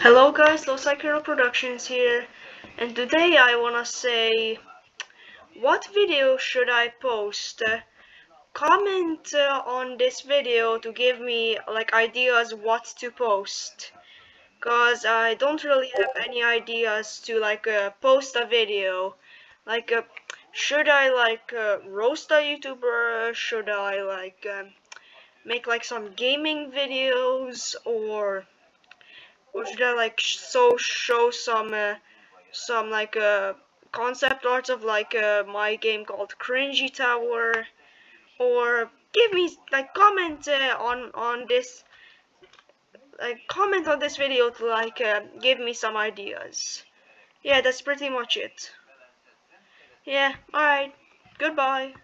Hello guys, LociKiraly Productions here, and today I wanna say, what video should I post? Comment uh, on this video to give me like ideas what to post, cause I don't really have any ideas to like uh, post a video. Like, uh, should I like uh, roast a YouTuber? Should I like um, make like some gaming videos or or should I like so show some uh, some like uh, concept art of like uh, my game called Cringy Tower, or give me like comment uh, on on this like comment on this video to like uh, give me some ideas. Yeah, that's pretty much it. Yeah, alright. Goodbye.